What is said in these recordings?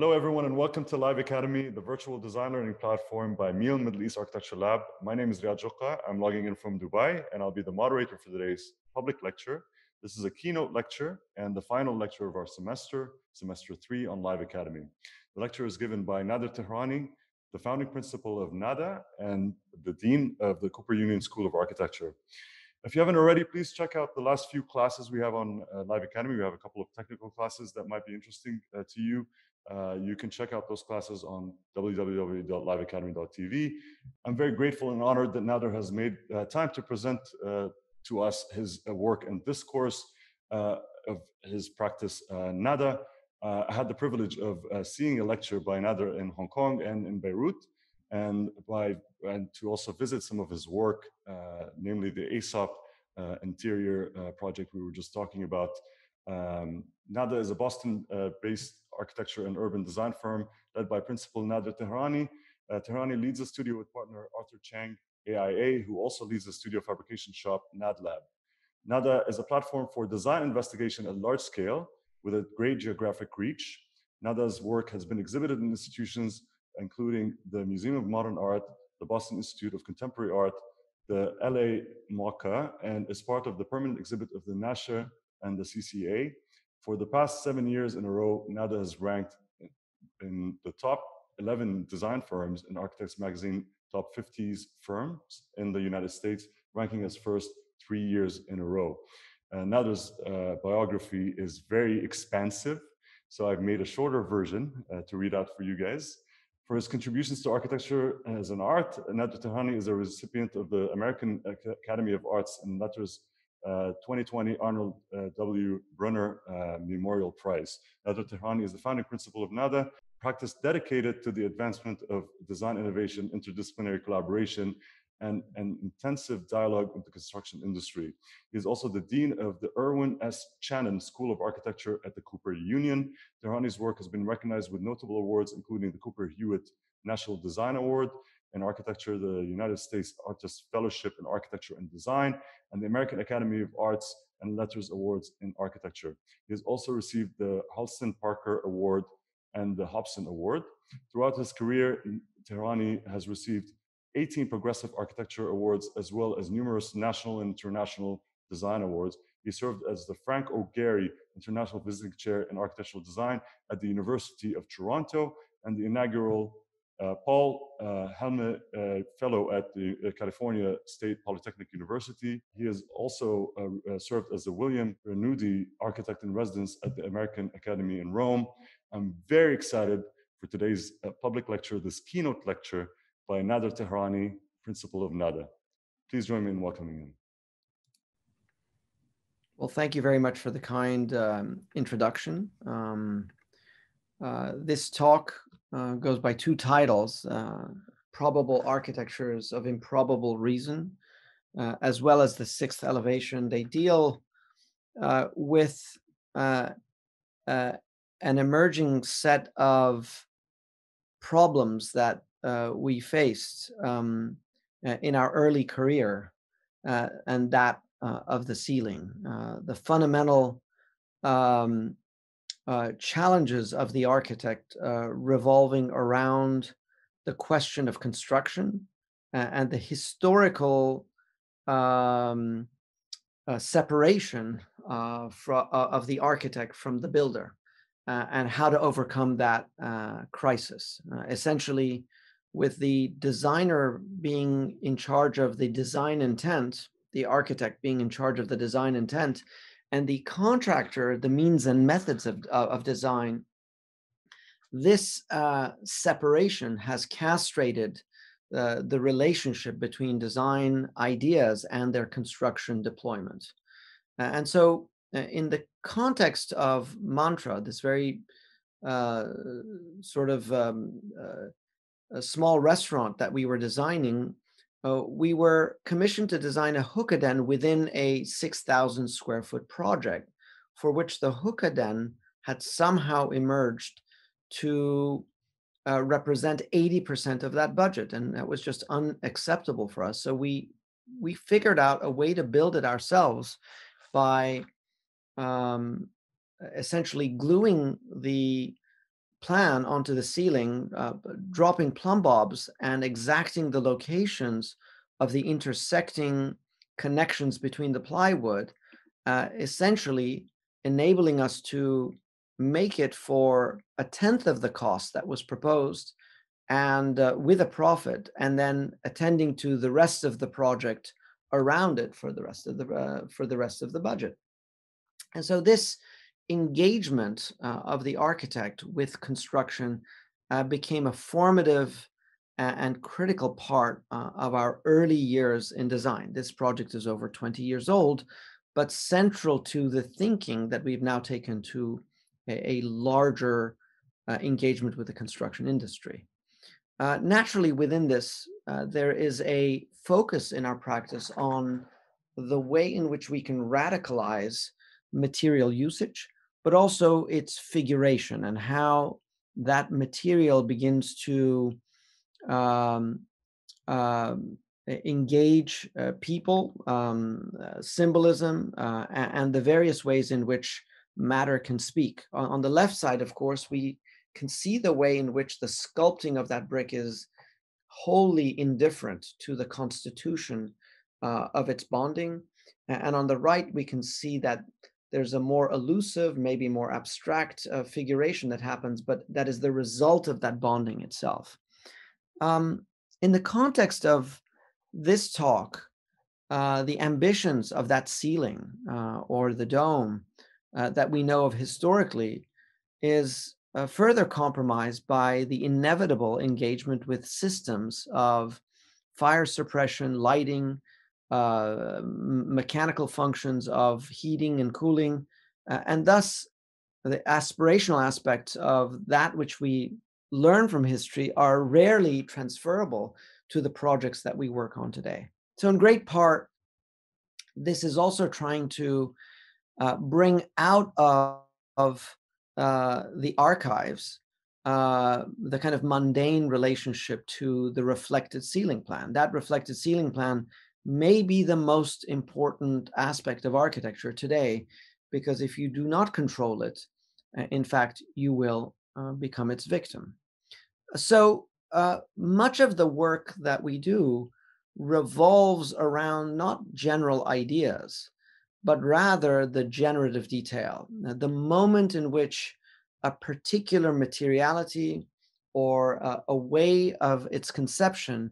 Hello, everyone, and welcome to Live Academy, the virtual design learning platform by MEAL Middle East Architecture Lab. My name is Riyad Joucka. I'm logging in from Dubai, and I'll be the moderator for today's public lecture. This is a keynote lecture and the final lecture of our semester, semester three on Live Academy. The lecture is given by Nader Tehrani, the founding principal of NADAAA and the dean of the Cooper Union School of Architecture. If you haven't already, please check out the last few classes we have on uh, Live Academy. We have a couple of technical classes that might be interesting uh, to you. Uh, you can check out those classes on www.liveacademy.tv. I'm very grateful and honored that Nader has made uh, time to present uh, to us his uh, work and discourse uh, of his practice, NADAAA. I had the privilege of seeing a lecture by Nader in Hong Kong and in Beirut, and by and to also visit some of his work, namely the ASOP interior project we were just talking about. Um, NADAAA is a Boston-based architecture and urban design firm led by principal Nader Tehrani. Uh, Tehrani leads a studio with partner Arthur Chang, AIA, who also leads the studio fabrication shop NADLab. NADAAA is a platform for design investigation at large scale with a great geographic reach. NADAAA's work has been exhibited in institutions including the Museum of Modern Art, the Boston Institute of Contemporary Art, the LA MoCA, and is part of the permanent exhibit of the NASHA and the CCA. For the past seven years in a row, NADAAA has ranked in the top 11 design firms in Architects Magazine top 50s firms in the United States, ranking as first three years in a row. Uh, Nader's uh, biography is very expansive, so I've made a shorter version uh, to read out for you guys. For his contributions to architecture as an art, Nader Tehrani is a recipient of the American Academy of Arts and Letters 2020 uh, Arnold uh, W. Brunner uh, Memorial Prize. Nader Tehrani is the founding principal of NADAAA, practice dedicated to the advancement of design innovation, interdisciplinary collaboration, and an intensive dialogue with the construction industry. He is also the dean of the Irwin S. Chanin School of Architecture at the Cooper Union. Tehrani's work has been recognized with notable awards, including the Cooper Hewitt National Design Award, in Architecture, the United States Artist Fellowship in Architecture and Design, and the American Academy of Arts and Letters Awards in Architecture. He has also received the Harleston Parker Award and the Hobson Award. Throughout his career, Tehrani has received 18 Progressive Architecture Awards, as well as numerous national and international design awards. He served as the Frank O. Gehry International Visiting Chair in Architectural Design at the University of Toronto and the inaugural Paul uh, Helme uh, Fellow at the California State Polytechnic University. He has also served as the William Bernoudy Architect in Residence at the American Academy in Rome. I'm very excited for today's public lecture, this keynote lecture by Nader Tehrani, principal of NADAAA. Please join me in welcoming him. Well, thank you very much for the kind um, introduction. Um, uh, this talk uh, goes by two titles uh, Probable Architectures of Improbable Reason, uh, as well as The Sixth Elevation. They deal uh, with uh, uh, an emerging set of problems that we faced um, in our early career, and that of the ceiling. the fundamental um, uh, challenges of the architect uh, revolving around the question of construction uh, and the historical um, uh, separation uh, of the architect from the builder and how to overcome that crisis. essentially, with the designer being in charge of the design intent, the architect being in charge of the design intent, and the contractor the means and methods of, of design, this uh, separation has castrated uh, the relationship between design ideas and their construction deployment. Uh, and so, uh, in the context of Mantra, this very uh, sort of um, uh, a small restaurant that we were designing uh, we were commissioned to design a hookah den within a 6,000 square foot project for which the hookah den had somehow emerged to uh, represent 80% of that budget. And that was just unacceptable for us. So we, we figured out a way to build it ourselves by um, essentially gluing the plan onto the ceiling, uh, dropping plumb bobs and exacting the locations of the intersecting connections between the plywood, uh, essentially enabling us to make it for a tenth of the cost that was proposed and uh, with a profit and then attending to the rest of the project around it for the rest of the uh, for the rest of the budget. And so this engagement uh, of the architect with construction uh, became a formative and critical part uh, of our early years in design. This project is over 20 years old, but central to the thinking that we've now taken to a, a larger uh, engagement with the construction industry. Uh, naturally, within this, uh, there is a focus in our practice on the way in which we can radicalize material usage, but also its figuration and how that material begins to um, uh, engage uh, people, um, uh, symbolism, uh, and the various ways in which matter can speak. On, on, the left side, of course, we can see the way in which the sculpting of that brick is wholly indifferent to the constitution uh, of its bonding. And on the right, we can see that there's a more elusive, maybe more abstract uh, figuration that happens, but that is the result of that bonding itself. Um, in the context of this talk, uh, the ambitions of that ceiling uh, or the dome uh, that we know of historically is uh, further compromised by the inevitable engagement with systems of fire suppression, lighting, uh, mechanical functions of heating and cooling, uh, and thus the aspirational aspects of that which we learn from history are rarely transferable to the projects that we work on today. So, in great part, this is also trying to uh, bring out of, of uh, the archives uh, the kind of mundane relationship to the reflected ceiling plan. That reflected ceiling plan may be the most important aspect of architecture today, because if you do not control it, uh, in fact, you will uh, become its victim. So uh, much of the work that we do revolves around not general ideas, but rather the generative detail, the moment in which a particular materiality or a, a way of its conception,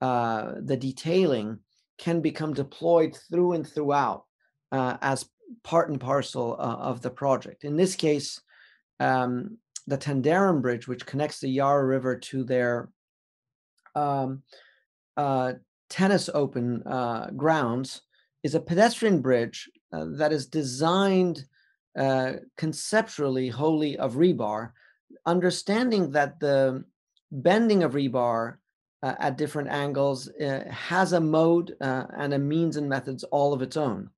uh, the detailing, can become deployed through and throughout uh, as part and parcel uh, of the project. In this case, um, the Tanderrum Bridge, which connects the Yarra River to their um, uh, tennis open uh, grounds, is a pedestrian bridge uh, that is designed uh, conceptually wholly of rebar, understanding that the bending of rebar uh, at different angles uh, has a mode and a means and methods all of its own.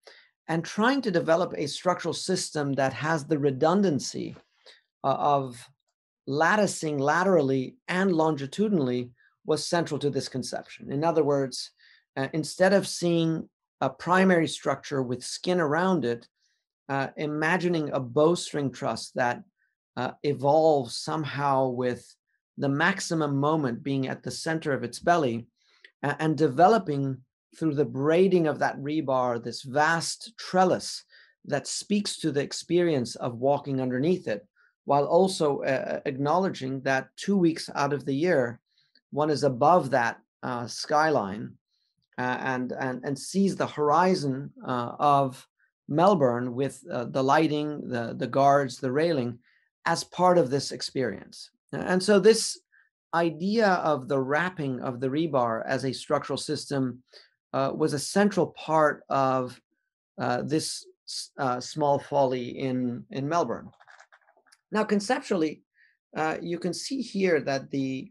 And trying to develop a structural system that has the redundancy uh, of latticing laterally and longitudinally was central to this conception. In other words, uh, instead of seeing a primary structure with skin around it, uh, imagining a bowstring truss that uh, evolves somehow with the maximum moment being at the center of its belly and developing through the braiding of that rebar this vast trellis that speaks to the experience of walking underneath it while also uh, acknowledging that two weeks out of the year, one is above that uh, skyline uh, and, and, and sees the horizon uh, of Melbourne with uh, the lighting, the, the guards, the railing as part of this experience. And so this idea of the wrapping of the rebar as a structural system uh, was a central part of this small folly in, in Melbourne. Now, conceptually, uh, you can see here that the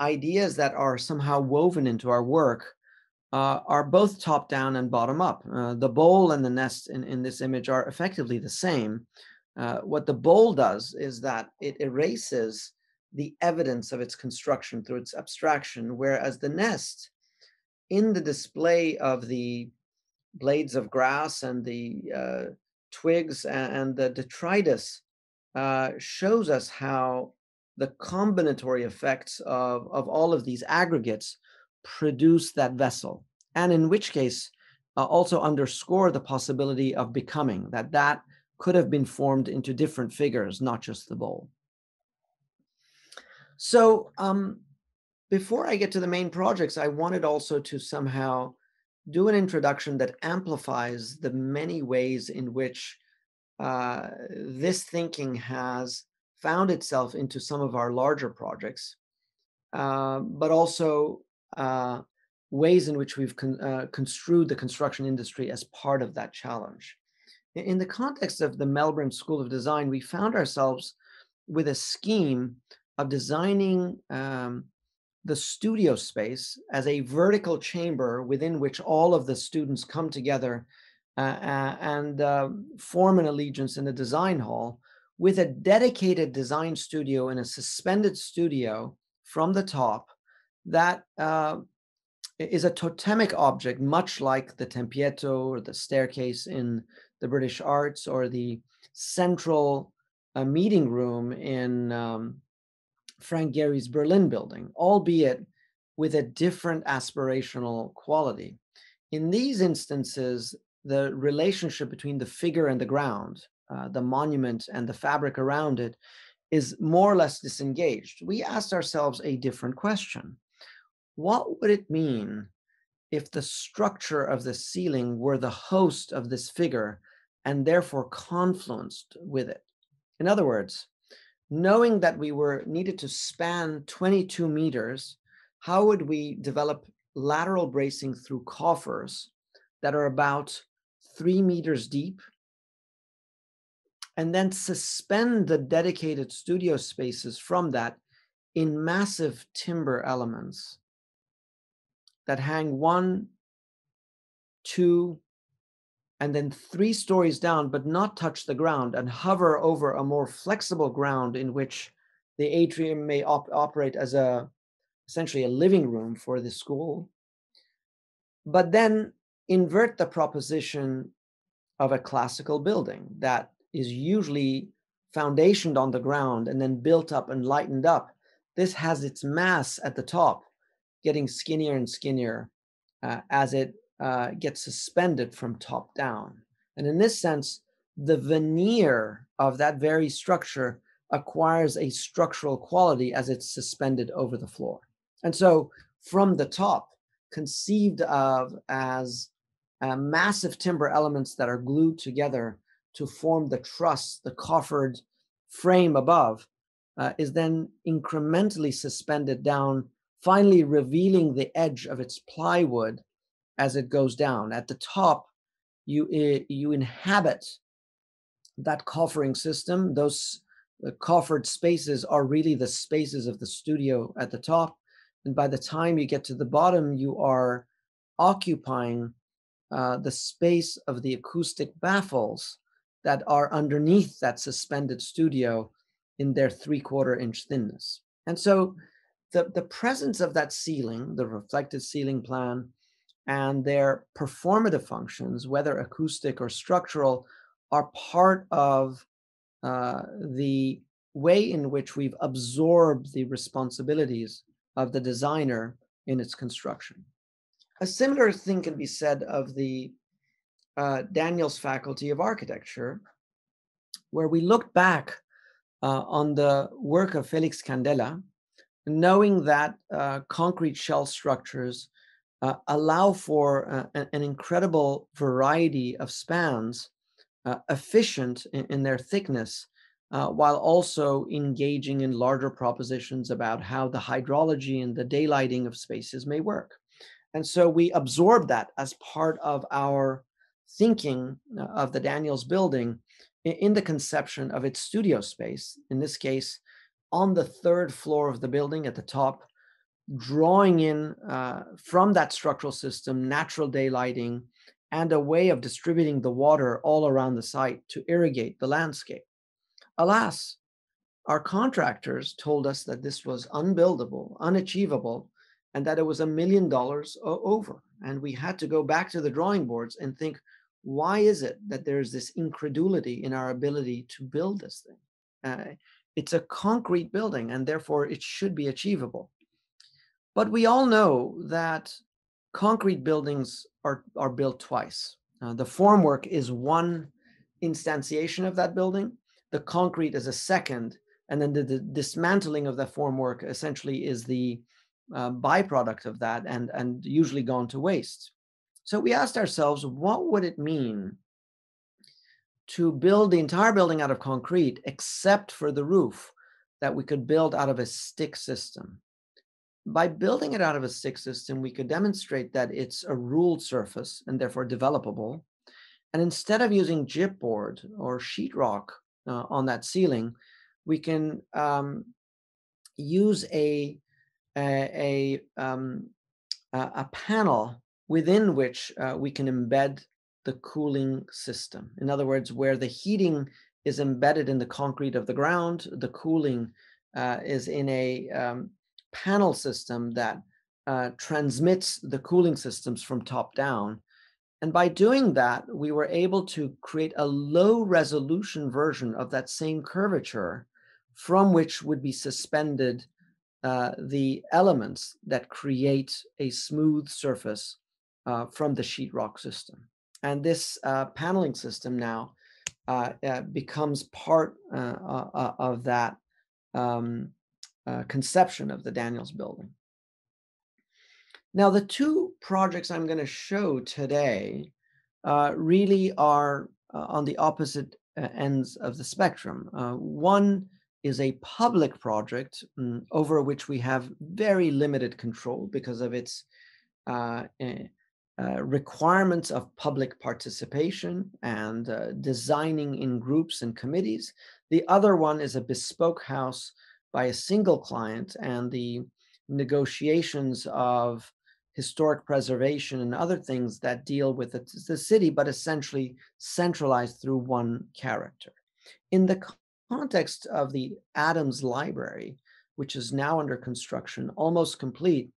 ideas that are somehow woven into our work uh, are both top down and bottom up. Uh, the bowl and the nest in, in this image are effectively the same. Uh, what the bowl does is that it erases the evidence of its construction through its abstraction, whereas the nest, in the display of the blades of grass and the uh, twigs and, the detritus uh, shows us how the combinatory effects of, of all of these aggregates produce that vessel. And in which case, uh, also underscore the possibility of becoming, that that could have been formed into different figures, not just the bowl. So um, before I get to the main projects, I wanted also to somehow do an introduction that amplifies the many ways in which uh, this thinking has found itself into some of our larger projects, uh, but also uh, ways in which we've con- uh, construed the construction industry as part of that challenge. In the context of the Melbourne School of Design, we found ourselves with a scheme of designing um, the studio space as a vertical chamber within which all of the students come together uh, uh, and uh, form an allegiance in the design hall with a dedicated design studio and a suspended studio from the top that uh, is a totemic object, much like the tempietto or the staircase in the British Arts or the central uh, meeting room in um, Frank Gehry's Berlin building, albeit with a different aspirational quality. In these instances, the relationship between the figure and the ground, uh, the monument and the fabric around it, is more or less disengaged. We asked ourselves a different question. What would it mean if the structure of the ceiling were the host of this figure and therefore confluenced with it? In other words, knowing that we were needed to span 22 meters, how would we develop lateral bracing through coffers that are about three meters deep? And then suspend the dedicated studio spaces from that in massive timber elements that hang one, two, and then three stories down, but not touch the ground and hover over a more flexible ground in which the atrium may op- operate as a essentially a living room for the school. But then invert the proposition of a classical building that is usually foundationed on the ground and then built up and lightened up. This has its mass at the top, getting skinnier and skinnier uh, as it uh, gets suspended from top down. And in this sense, the veneer of that very structure acquires a structural quality as it's suspended over the floor. And so, from the top, conceived of as uh, massive timber elements that are glued together to form the truss, the coffered frame above, uh, is then incrementally suspended down, finally revealing the edge of its plywood as it goes down. At the top, you you inhabit that coffering system. Those uh, coffered spaces are really the spaces of the studio at the top, and by the time you get to the bottom, you are occupying uh, the space of the acoustic baffles that are underneath that suspended studio in their three quarter inch thinness. And so the, the presence of that ceiling, the reflected ceiling plan, and their performative functions, whether acoustic or structural, are part of uh, the way in which we've absorbed the responsibilities of the designer in its construction. A similar thing can be said of the uh, Daniels Faculty of Architecture, where we looked back uh, on the work of Felix Candela, knowing that uh, concrete shell structures uh, allow for uh, an, incredible variety of spans, uh, efficient in, in, their thickness, uh, while also engaging in larger propositions about how the hydrology and the daylighting of spaces may work. And so we absorb that as part of our thinking uh, of the Daniels building in the conception of its studio space, in this case, on the third floor of the building at the top, drawing in uh, from that structural system natural daylighting and a way of distributing the water all around the site to irrigate the landscape. Alas, our contractors told us that this was unbuildable, unachievable, and that it was a million dollars over. And we had to go back to the drawing boards and think, why is it that there's this incredulity in our ability to build this thing? Uh, it's a concrete building and therefore it should be achievable. But we all know that concrete buildings are, are built twice. Uh, the formwork is one instantiation of that building, the concrete is a second, and then the, the dismantling of the formwork essentially is the uh, byproduct of that and, and usually gone to waste. So we asked ourselves, what would it mean to build the entire building out of concrete, except for the roof that we could build out of a stick system? By building it out of a stick system, we could demonstrate that it's a ruled surface and therefore developable. And instead of using gypboard or sheetrock uh, on that ceiling, we can um, use a a a, um, a panel within which uh, we can embed the cooling system. In other words, where the heating is embedded in the concrete of the ground, the cooling uh, is in a um, panel system that uh, transmits the cooling systems from top down. And by doing that, we were able to create a low resolution version of that same curvature from which would be suspended uh, the elements that create a smooth surface uh, from the sheetrock system. And this uh, paneling system now uh, uh, becomes part uh, of that um, conception of the Daniels building. Now, the two projects I'm going to show today really are on the opposite ends of the spectrum. one is a public project um, over which we have very limited control because of its uh, eh, uh, requirements of public participation and uh, designing in groups and committees. The other one is a bespoke house by a single client and the negotiations of historic preservation and other things that deal with the, the city, but essentially centralized through one character. In the context of the Adams Library, which is now under construction, almost complete,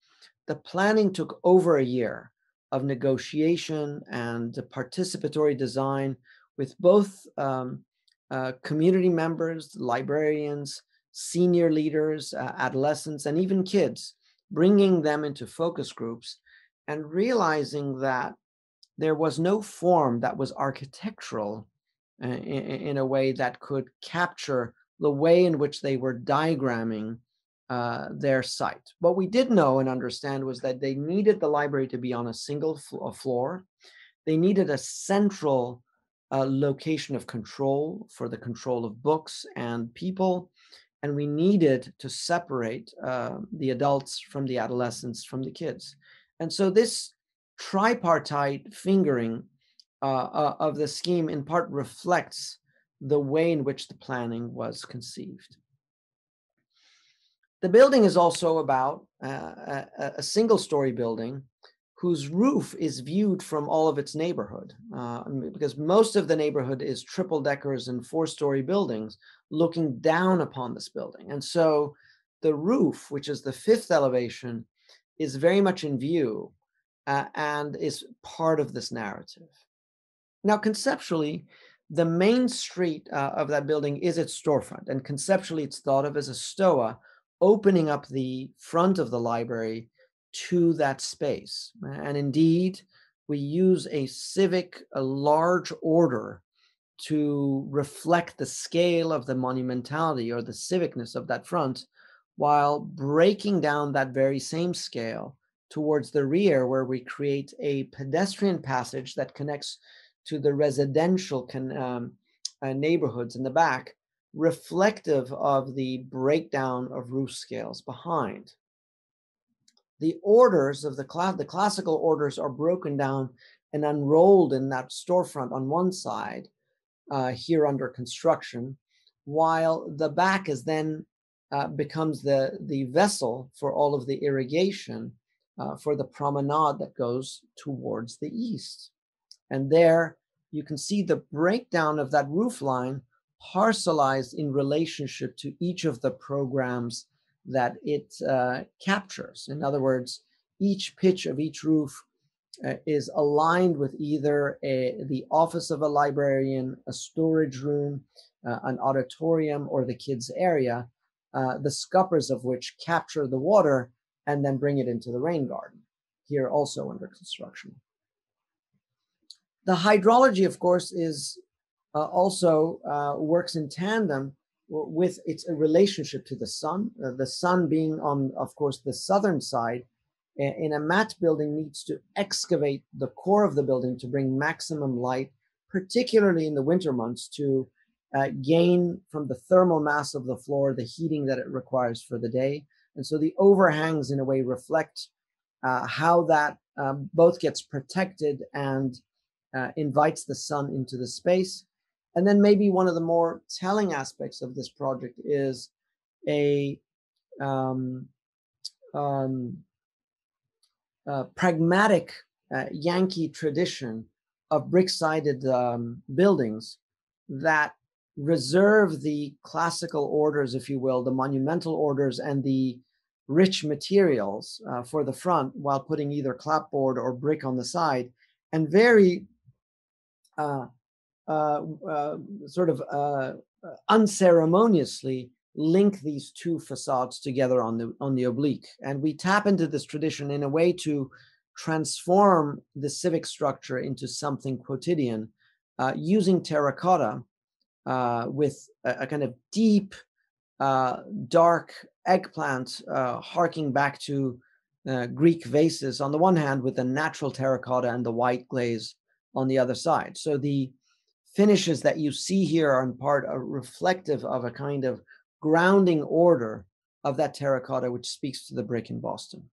the planning took over a year of negotiation and participatory design with both um, uh, community members, librarians, senior leaders, uh, adolescents, and even kids, bringing them into focus groups and realizing that there was no form that was architectural uh, in, in, a way that could capture the way in which they were diagramming uh, their site. What we did know and understand was that they needed the library to be on a single fl- floor. They needed a central uh, location of control for the control of books and people. And we needed to separate uh, the adults from the adolescents from the kids. And so this tripartite fingering uh, uh, of the scheme in part reflects the way in which the planning was conceived. The building is also about uh, a, a, single story building whose roof is viewed from all of its neighborhood uh, because most of the neighborhood is triple deckers and four story buildings looking down upon this building. And so the roof, which is the fifth elevation, is very much in view uh, and is part of this narrative. Now, conceptually, the main street uh, of that building is its storefront, and conceptually, it's thought of as a stoa opening up the front of the library to that space. And indeed, we use a civic, a large order to reflect the scale of the monumentality or the civicness of that front while breaking down that very same scale towards the rear where we create a pedestrian passage that connects to the residential um, uh, neighborhoods in the back reflective of the breakdown of roof scales behind. The orders of the class, the classical orders are broken down and unrolled in that storefront on one side, uh, here under construction, while the back is then uh, becomes the, the vessel for all of the irrigation uh, for the promenade that goes towards the east. And there you can see the breakdown of that roof line parcelized in relationship to each of the programs that it uh, captures. In other words, each pitch of each roof uh, is aligned with either a, the office of a librarian, a storage room, uh, an auditorium or the kids' area, uh, the scuppers of which capture the water and then bring it into the rain garden, here also under construction. The hydrology, of course, is uh, also uh, works in tandem with its relationship to the sun. Uh, the sun being on, of course, the southern side, in a mat building needs to excavate the core of the building to bring maximum light, particularly in the winter months, to uh, gain from the thermal mass of the floor the heating that it requires for the day. And so the overhangs, in a way, reflect uh, how that um, both gets protected and uh, invites the sun into the space. And then maybe one of the more telling aspects of this project is a um, um, uh, pragmatic uh, Yankee tradition of brick-sided um, buildings that reserve the classical orders, if you will, the monumental orders and the rich materials uh, for the front while putting either clapboard or brick on the side and very uh, sort of uh, unceremoniously link these two facades together on the on the oblique. And we tap into this tradition in a way to transform the civic structure into something quotidian uh, using terracotta uh, with a, a, kind of deep uh, dark eggplant uh, harking back to uh, greek vases on the one hand with the natural terracotta and the white glaze on the other side. So the finishes that you see here are in part are reflective of a kind of grounding order of that terracotta, which speaks to the brick in Boston.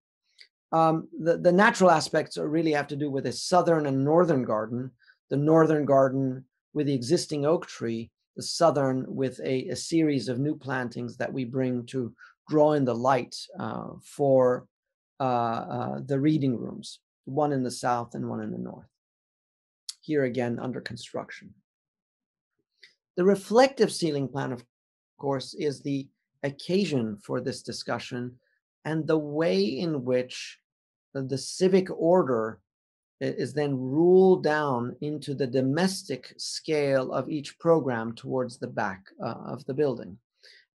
Um, the, the natural aspects really have to do with a southern and northern garden, the northern garden with the existing oak tree, the southern with a, a series of new plantings that we bring to draw in the light uh, for uh, uh, the reading rooms, one in the south and one in the north. Here again, under construction. The reflective ceiling plan, of course, is the occasion for this discussion and the way in which the civic order is then ruled down into the domestic scale of each program towards the back uh, of the building.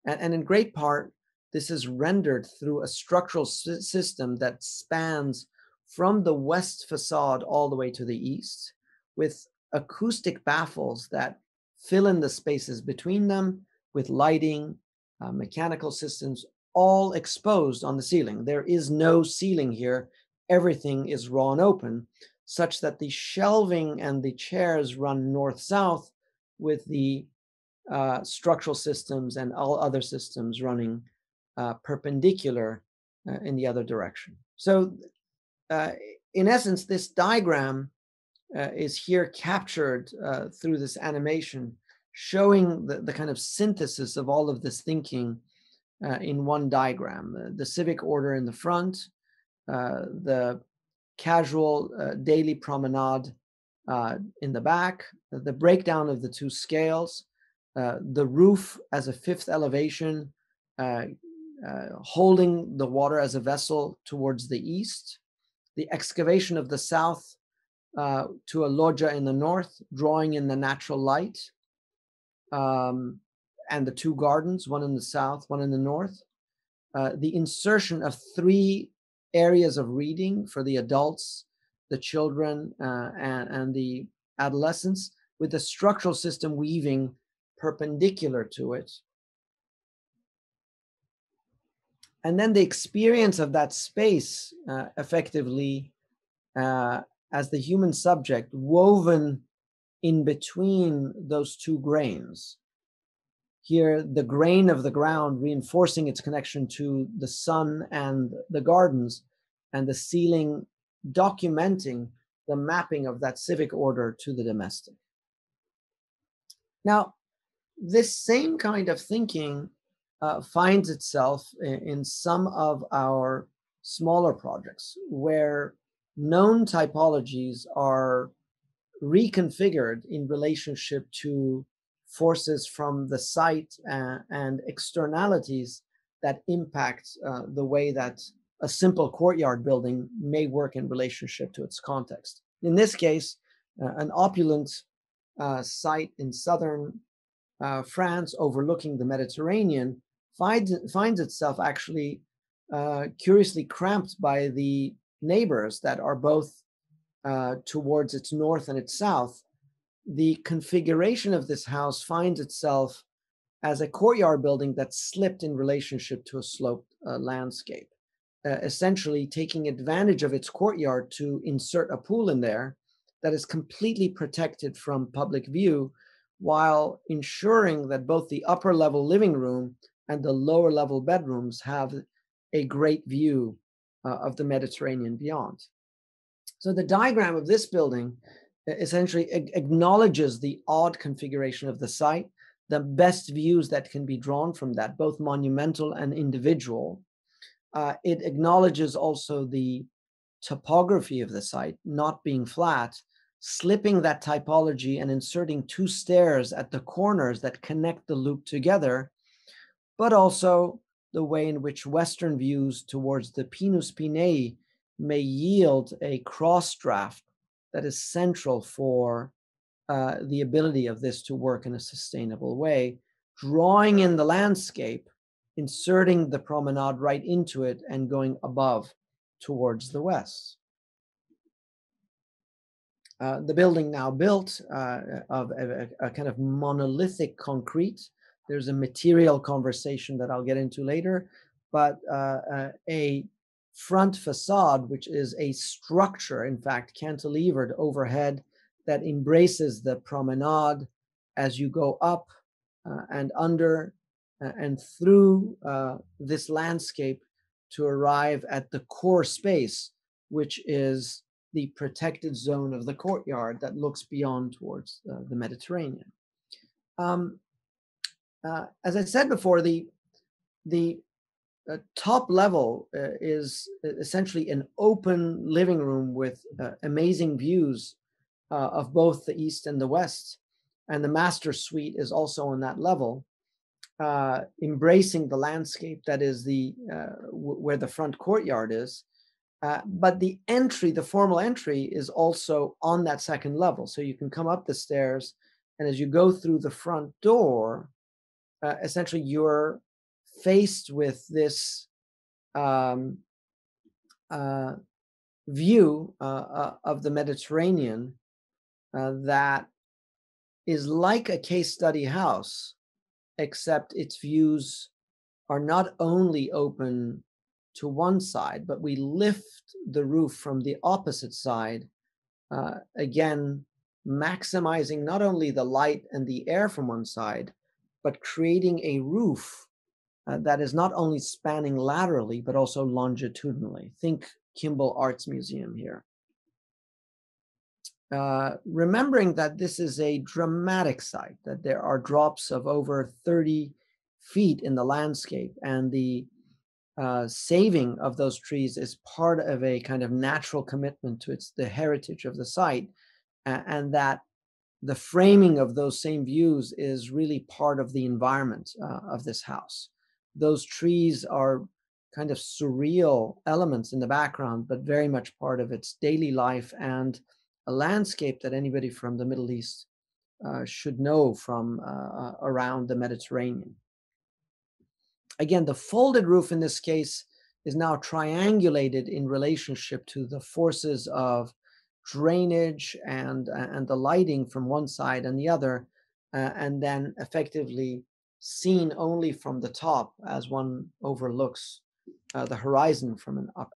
And, and, in great part, this is rendered through a structural system that spans from the west facade all the way to the east, with acoustic baffles that fill in the spaces between them with lighting, uh, mechanical systems, all exposed on the ceiling. There is no ceiling here. Everything is raw and open, such that the shelving and the chairs run north south with the uh, structural systems and all other systems running uh, perpendicular uh, in the other direction. So, uh, in essence, this diagram uh, is here captured through this animation showing the, the kind of synthesis of all of this thinking uh, in one diagram. Uh, the civic order in the front, uh, the casual uh, daily promenade uh, in the back, the breakdown of the two scales, uh, the roof as a fifth elevation, holding the water as a vessel towards the east, the excavation of the south to a loggia in the north, drawing in the natural light, um, and the two gardens, one in the south, one in the north. Uh, the insertion of three areas of reading for the adults, the children, uh, and, and the adolescents, with the structural system weaving perpendicular to it. And then the experience of that space uh, effectively uh, as the human subject woven in between those two grains. Here, the grain of the ground reinforcing its connection to the sun and the gardens, and the ceiling documenting the mapping of that civic order to the domestic. Now, this same kind of thinking uh, finds itself in, in some of our smaller projects where known typologies are reconfigured in relationship to forces from the site uh, and externalities that impact uh, the way that a simple courtyard building may work in relationship to its context. In this case, uh, an opulent uh, site in southern uh, France overlooking the Mediterranean finds, finds itself actually curiously cramped by the neighbors that are both uh, towards its north and its south. The configuration of this house finds itself as a courtyard building that slipped in relationship to a sloped uh, landscape, uh, essentially taking advantage of its courtyard to insert a pool in there that is completely protected from public view while ensuring that both the upper level living room and the lower level bedrooms have a great view uh, of the Mediterranean beyond. So the diagram of this building essentially acknowledges the odd configuration of the site the best views that can be drawn from that, both monumental and individual. Uh, it acknowledges also the topography of the site not being flat, slipping that typology and inserting two stairs at the corners that connect the loop together, but also the way in which Western views towards the Pinus Pinea may yield a cross draft that is central for uh, the ability of this to work in a sustainable way, drawing in the landscape, inserting the promenade right into it, and going above towards the west. Uh, the building now built uh, of a, a, kind of monolithic concrete. There's a material conversation that I'll get into later, but uh, uh a front facade, which is a structure, in fact, cantilevered overhead that embraces the promenade as you go up uh, and under uh, and through uh, this landscape to arrive at the core space, which is the protected zone of the courtyard that looks beyond towards uh, the Mediterranean. Um, uh, as I said before, the the uh, top level is essentially an open living room with amazing views uh, of both the East and the West. And the master suite is also on that level, uh, embracing the landscape that is the uh, w- where the front courtyard is. Uh, but the entry, the formal entry, is also on that second level. So you can come up the stairs, and as you go through the front door, uh, essentially you're faced with this um, uh, view of the Mediterranean uh, that is like a case study house, except its views are not only open to one side, but we lift the roof from the opposite side, uh, again, maximizing not only the light and the air from one side, but creating a roof uh, that is not only spanning laterally, but also longitudinally. Think Kimbell Arts Museum here. Uh, remembering that this is a dramatic site, that there are drops of over 30 feet in the landscape, and the uh, saving of those trees is part of a kind of natural commitment to its the heritage of the site, and that the framing of those same views is really part of the environment uh, of this house. Those trees are kind of surreal elements in the background, but very much part of its daily life and a landscape that anybody from the Middle East uh, should know from uh, uh, around the Mediterranean. Again, the folded roof in this case is now triangulated in relationship to the forces of drainage and, uh, and the lighting from one side and the other, uh, and then effectively seen only from the top as one overlooks uh, the horizon from an up.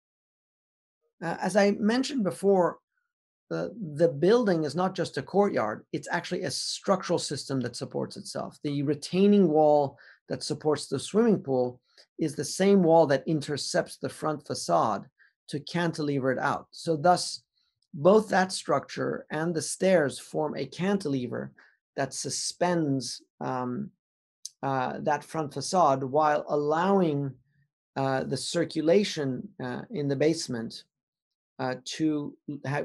as I mentioned before, the, the building is not just a courtyard, it's actually a structural system that supports itself. The retaining wall that supports the swimming pool is the same wall that intercepts the front facade to cantilever it out. So, thus, both that structure and the stairs form a cantilever that suspends um, uh, that front facade while allowing uh, the circulation uh, in the basement uh, to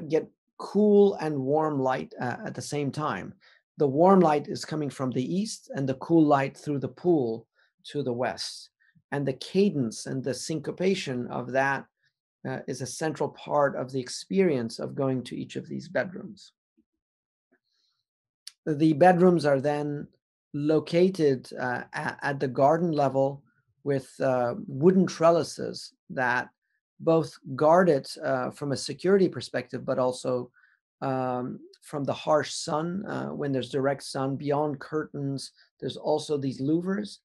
get cool and warm light uh, at the same time. The warm light is coming from the east and the cool light through the pool to the west. And the cadence and the syncopation of that uh, is a central part of the experience of going to each of these bedrooms. The bedrooms are then located uh, at, at, the garden level with uh, wooden trellises that both guard it uh, from a security perspective, but also um, from the harsh sun uh, when there's direct sun beyond curtains. There's also these louvers.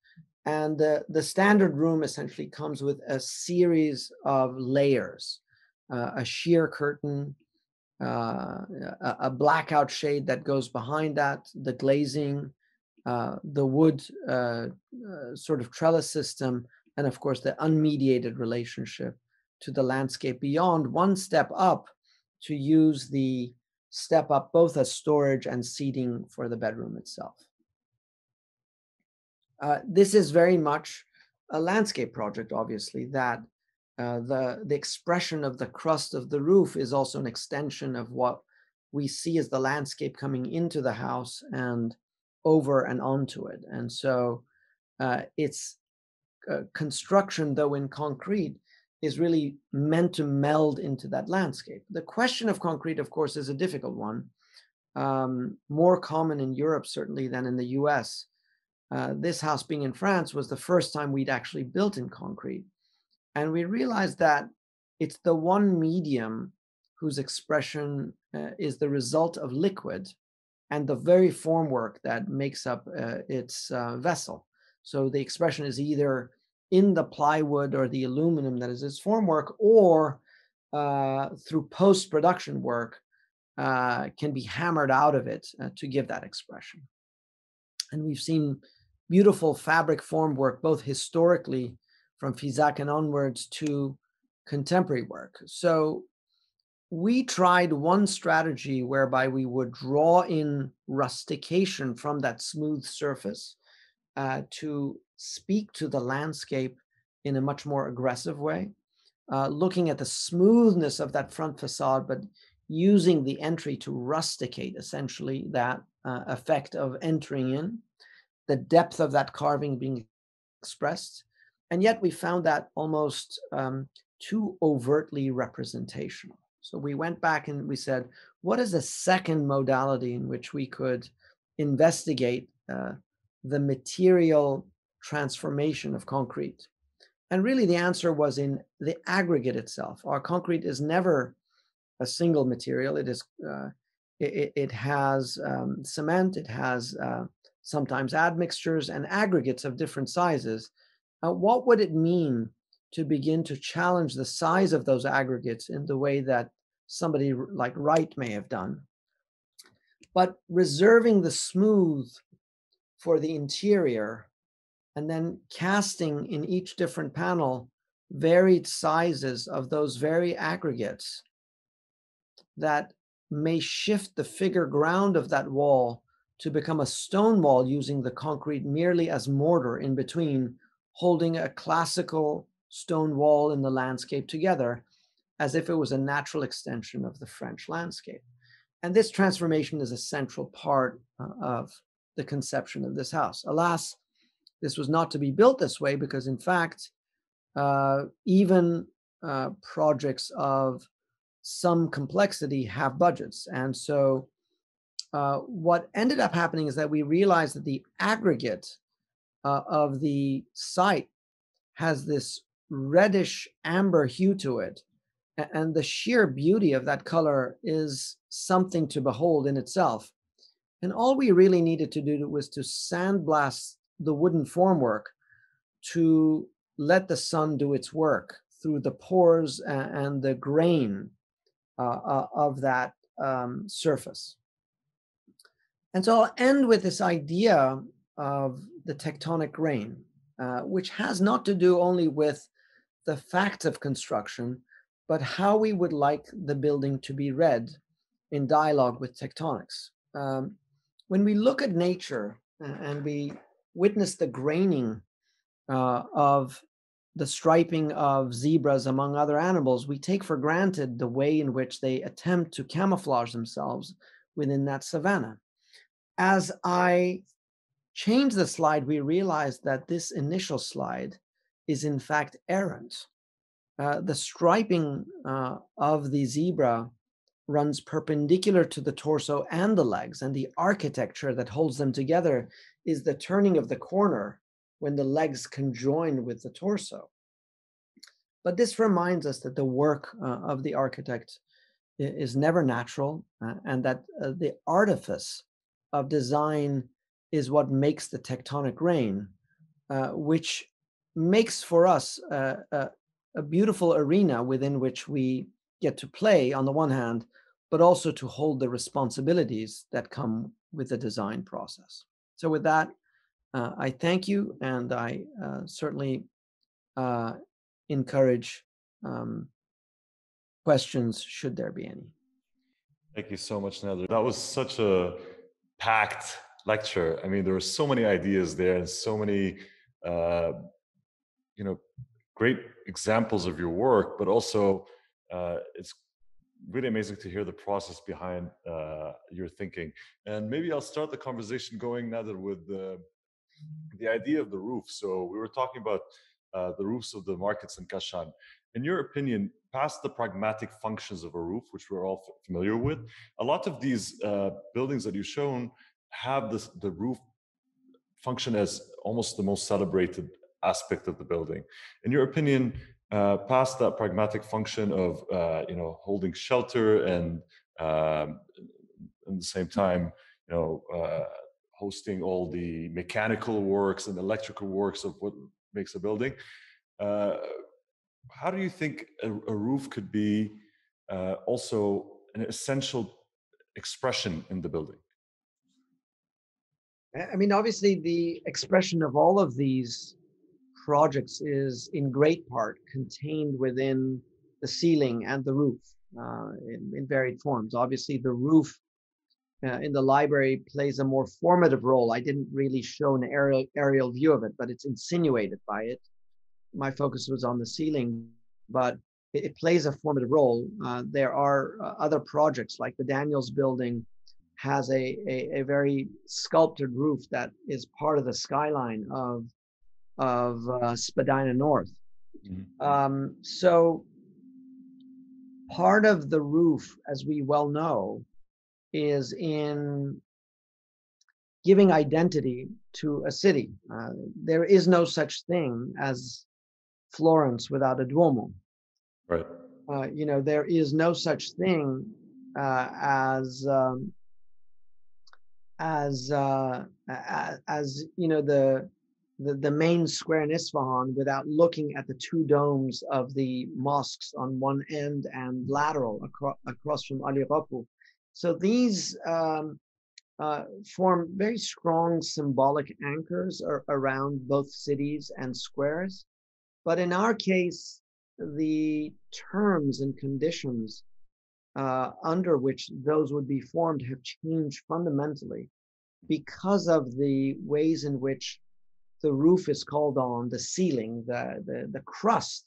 And the, the standard room essentially comes with a series of layers, uh, a sheer curtain, uh, a, a, blackout shade that goes behind that, the glazing, uh, the wood uh, uh, sort of trellis system, and of course the unmediated relationship to the landscape beyond one step up to use the step up both as storage and seating for the bedroom itself. Uh, this is very much a landscape project, obviously, that uh, the, the expression of the crust of the roof is also an extension of what we see as the landscape coming into the house and over and onto it. And so uh, its uh, construction, though in concrete, is really meant to meld into that landscape. The question of concrete, of course, is a difficult one, um, more common in Europe, certainly, than in the US. Uh, this house being in France was the first time we'd actually built in concrete. And we realized that it's the one medium whose expression uh, is the result of liquid and the very formwork that makes up uh, its uh, vessel. So the expression is either in the plywood or the aluminum that is its formwork, or uh, through post production work can be hammered out of it to give that expression. And we've seen beautiful fabric formwork, both historically from Fisac and onwards to contemporary work. So we tried one strategy whereby we would draw in rustication from that smooth surface uh, to speak to the landscape in a much more aggressive way, uh, looking at the smoothness of that front facade, but using the entry to rusticate essentially that uh, effect of entering in, the depth of that carving being expressed. And yet we found that almost um, too overtly representational. So we went back and we said, what is a second modality in which we could investigate uh, the material transformation of concrete? And really, the answer was in the aggregate itself. Our concrete is never a single material. It is. Uh, it, it, has um, cement. It has uh, sometimes admixtures and aggregates of different sizes. Uh, what would it mean to begin to challenge the size of those aggregates in the way that somebody like Wright may have done? But reserving the smooth for the interior and then casting in each different panel varied sizes of those very aggregates that may shift the figure ground of that wall to become a stone wall using the concrete merely as mortar in between, holding a classical stone wall in the landscape together as if it was a natural extension of the French landscape. And this transformation is a central part uh, of the conception of this house. Alas, this was not to be built this way because, in fact, uh, even uh, projects of some complexity have budgets. And so, uh, what ended up happening is that we realized that the aggregate uh, of the site has this reddish amber hue to it. And the sheer beauty of that color is something to behold in itself. And all we really needed to do was to sandblast the wooden formwork to let the sun do its work through the pores and, the grain uh, uh, of that um, surface. And so I'll end with this idea of the tectonic grain, uh, which has not to do only with the facts of construction, but how we would like the building to be read in dialogue with tectonics. Um, when we look at nature and we witness the graining uh, of the striping of zebras among other animals, we take for granted the way in which they attempt to camouflage themselves within that savanna. As I change the slide, we realize that this initial slide is in fact errant. Uh, the striping uh, of the zebra runs perpendicular to the torso and the legs, and the architecture that holds them together is the turning of the corner when the legs conjoin with the torso. But this reminds us that the work uh, of the architect is never natural uh, and that uh, the artifice of design is what makes the tectonic grain, uh, which makes for us a beautiful arena within which we get to play on the one hand, but also to hold the responsibilities that come with the design process. So, with that, uh, I thank you, and I uh, certainly uh, encourage um, questions should there be any. Thank you so much, Nader. That was such a packed lecture. I mean, there were so many ideas there and so many, uh, you know, great examples of your work, but also uh, it's really amazing to hear the process behind uh, your thinking. And maybe I'll start the conversation going, Nader, with the the idea of the roof. So we were talking about uh, the roofs of the markets in Kashan. In your opinion, past the pragmatic functions of a roof, which we're all familiar with, a lot of these uh, buildings that you've shown have this, the roof function as almost the most celebrated aspect of the building. In your opinion, uh, past that pragmatic function of uh, you know holding shelter and um, at the same time you know uh, hosting all the mechanical works and electrical works of what makes a building. How do you think a, a roof could be uh, also an essential expression in the building? I mean, obviously, the expression of all of these projects is in great part contained within the ceiling and the roof uh, in, in varied forms. Obviously, the roof uh, in the library plays a more formative role. I didn't really show an aerial, aerial view of it, but it's insinuated by it. My focus was on the ceiling, but it, it plays a formative role. Uh, there are uh, other projects like the Daniels building has a, a, a, very sculpted roof that is part of the skyline of, of uh, Spadina North. Mm-hmm. Um, so part of the roof, as we well know, is in giving identity to a city. Uh, there is no such thing as Florence without a Duomo. Right. Uh, you know, there is no such thing uh, as um, as uh, as you know the, the the main square in Isfahan without looking at the two domes of the mosques on one end and lateral across across from Ali Qapu. So these um, uh, form very strong symbolic anchors ar- around both cities and squares. But in our case, the terms and conditions uh, under which those would be formed have changed fundamentally because of the ways in which the roof is called on, the ceiling, the, the, the crust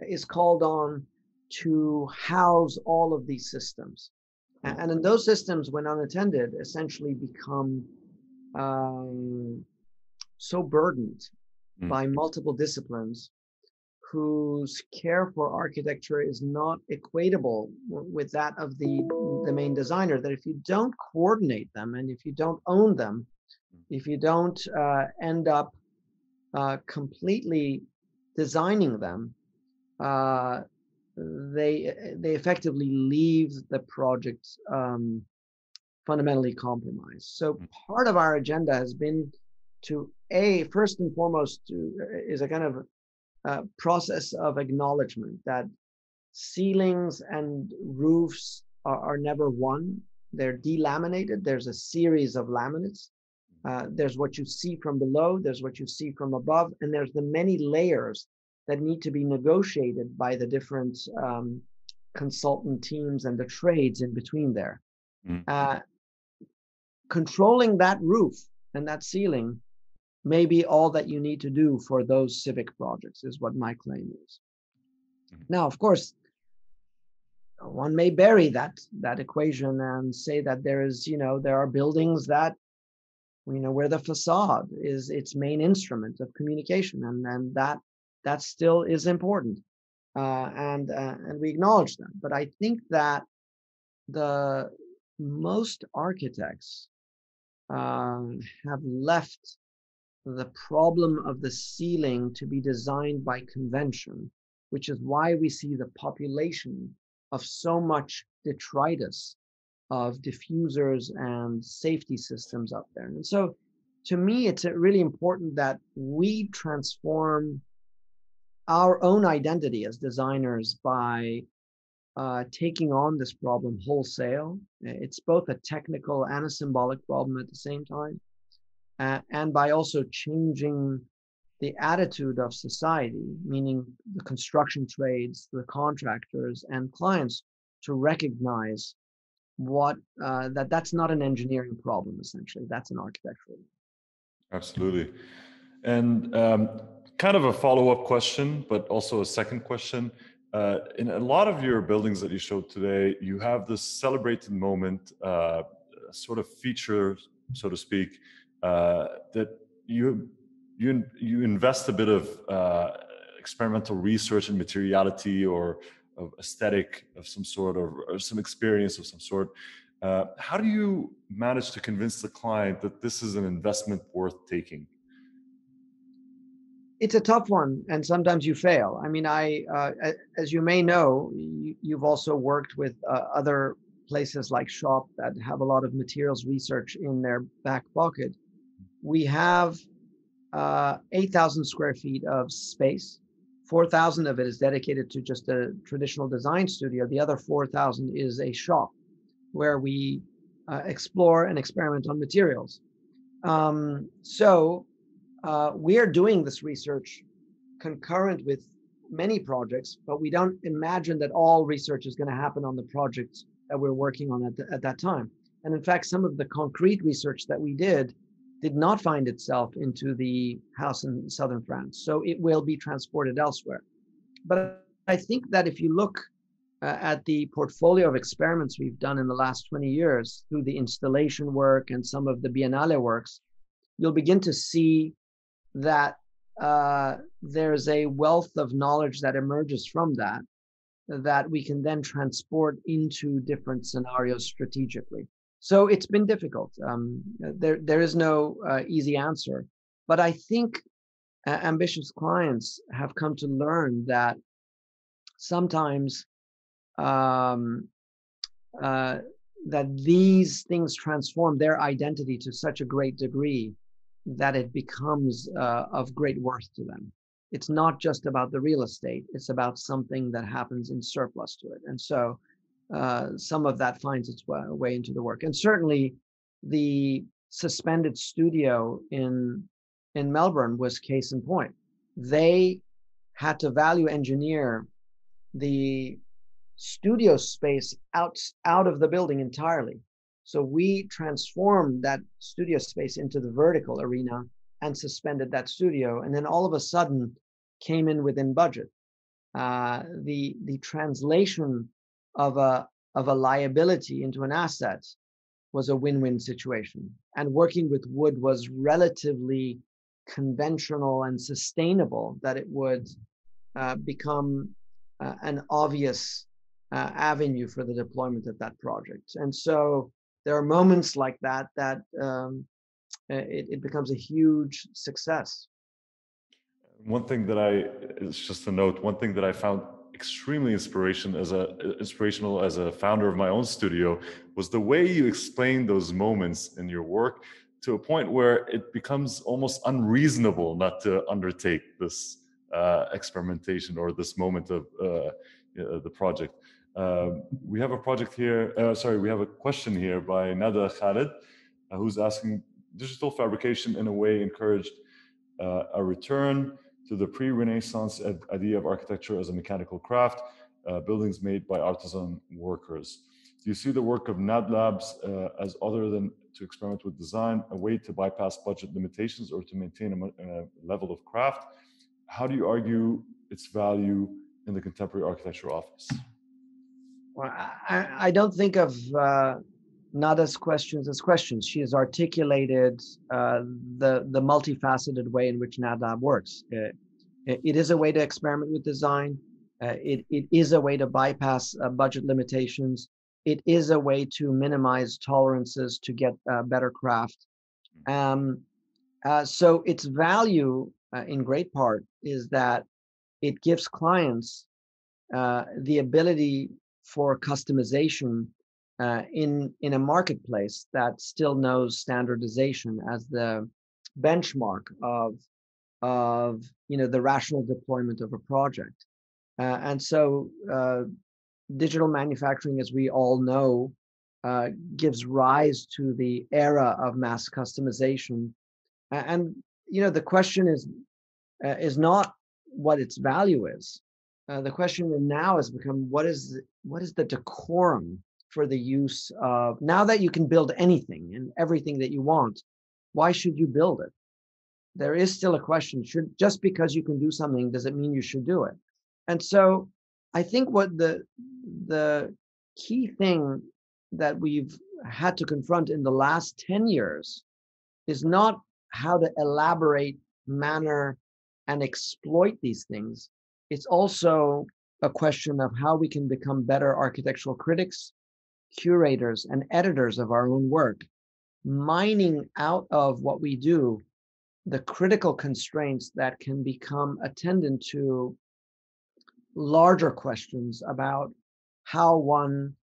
is called on to house all of these systems. And in those systems, when unattended, essentially become um, so burdened mm. by multiple disciplines whose care for architecture is not equatable with that of the, the main designer, that if you don't coordinate them and if you don't own them, mm. if you don't uh, end up uh, completely designing them, uh, they they effectively leave the project um, fundamentally compromised. So mm. part of our agenda has been to a first and foremost to, uh, is a kind of uh, process of acknowledgement that ceilings and roofs are, are, never one. They're delaminated. There's a series of laminates. Uh, there's what you see from below. There's what you see from above, and there's the many layers that need to be negotiated by the different um, consultant teams and the trades in between there. Mm. Uh, controlling that roof and that ceiling may be all that you need to do for those civic projects, is what my claim is. Mm. Now, of course, one may bury that that equation and say that there is, you know, there are buildings that you know where the facade is its main instrument of communication and and that that still is important, uh, and uh, and we acknowledge that. But I think that the most architects um, have left the problem of the ceiling to be designed by convention, which is why we see the population of so much detritus of diffusers and safety systems up there. And so to me, it's really important that we transform our own identity as designers by uh, taking on this problem wholesale. It's both a technical and a symbolic problem at the same time uh, and by also changing the attitude of society, meaning the construction trades, the contractors, and clients, to recognize what uh, that that's not an engineering problem. Essentially, that's an architectural. Absolutely, and um, kind of a follow-up question, but also a second question. Uh, in a lot of your buildings that you showed today, you have this celebrated moment, uh, sort of feature, so to speak, uh, that you you you invest a bit of uh, experimental research and materiality or of aesthetic of some sort or, or some experience of some sort. Uh, how do you manage to convince the client that this is an investment worth taking? It's a tough one, and sometimes you fail. I mean, I, uh, as you may know, you, have also worked with uh, other places like Shop that have a lot of materials research in their back pocket we have uh, 8,000 square feet of space. 4,000 of it is dedicated to just a traditional design studio. The other 4,000 is a shop where we uh, explore and experiment on materials. Um, so uh, we are doing this research concurrent with many projects, but we don't imagine that all research is going to happen on the projects that we're working on at, the, at that time. And in fact, some of the concrete research that we did did not find itself into the house in southern France. So it will be transported elsewhere. But I think that if you look uh, at the portfolio of experiments we've done in the last 20 years through the installation work and some of the Biennale works, you'll begin to see that uh, there's a wealth of knowledge that emerges from that that we can then transport into different scenarios strategically. So it's been difficult. Um, there, there is no uh, easy answer, but I think uh, ambitious clients have come to learn that sometimes um, uh, that these things transform their identity to such a great degree that it becomes uh, of great worth to them. It's not just about the real estate; it's about something that happens in surplus to it, and so uh, some of that finds its way into the work. And certainly, the suspended studio in in Melbourne was case in point. They had to value engineer the studio space out out of the building entirely. So we transformed that studio space into the vertical arena and suspended that studio, and then all of a sudden came in within budget. Uh, the the translation of a of a liability into an asset was a win-win situation. And working with wood was relatively conventional and sustainable that it would uh, become uh, an obvious uh, avenue for the deployment of that project. And so there are moments like that that um, it, it becomes a huge success. One thing that i it's just a note one thing that i found extremely inspiration as a inspirational as a founder of my own studio was the way you explain those moments in your work to a point where it becomes almost unreasonable not to undertake this uh, experimentation or this moment of uh, the project. Uh, we have a project here. Uh, sorry, we have a question here by Nada Khalid, uh, who's asking: Digital fabrication in a way encouraged uh, a return to the pre-Renaissance idea of architecture as a mechanical craft, uh, buildings made by artisan workers. Do you see the work of NAD Labs uh, as other than to experiment with design, a way to bypass budget limitations or to maintain a, a level of craft? How do you argue its value in the contemporary architecture office? Well, I, I don't think of uh, Nada's questions as questions. She has articulated uh, the the multifaceted way in which NADLab works. It, it is a way to experiment with design. Uh, it, it is a way to bypass uh, budget limitations. it is a way to minimize tolerances to get uh, better craft. Um, uh, so its value, uh, in great part, is that it gives clients uh, the ability for customization uh, in in a marketplace that still knows standardization as the benchmark of of you know the rational deployment of a project. Uh, and so uh, digital manufacturing as we all know uh, gives rise to the era of mass customization. And you know the question is uh, is not what its value is. Uh, the question now has become what is what is the decorum for the use of now that you can build anything and everything that you want why should you build it? There is still a question should just because you can do something does it mean you should do it. And so i think what the the key thing that we've had to confront in the last 10 years is not how to elaborate manner and exploit these things. It's also a question of how we can become better architectural critics curators and editors of our own work, mining out of what we do the critical constraints that can become attendant to larger questions about how one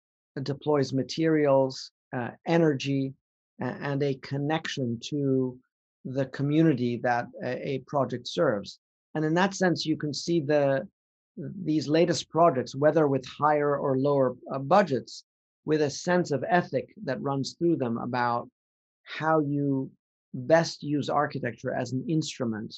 deploys materials, uh, energy, and a connection to the community that a, project serves. And in that sense, you can see the these latest projects, whether with higher or lower uh, budgets, with a sense of ethic that runs through them about how you best use architecture as an instrument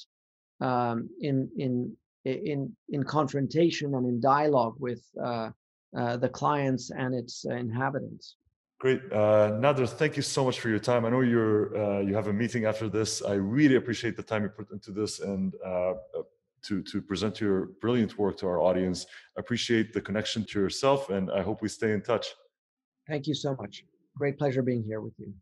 um, in in in in confrontation and in dialogue with uh, uh, the clients and its uh, inhabitants. Great, uh, Nader. Thank you so much for your time. I know you're uh, you have a meeting after this. I really appreciate the time you put into this and uh, to to present your brilliant work to our audience. Appreciate the connection to yourself, and I hope we stay in touch. Thank you so much. Great pleasure being here with you.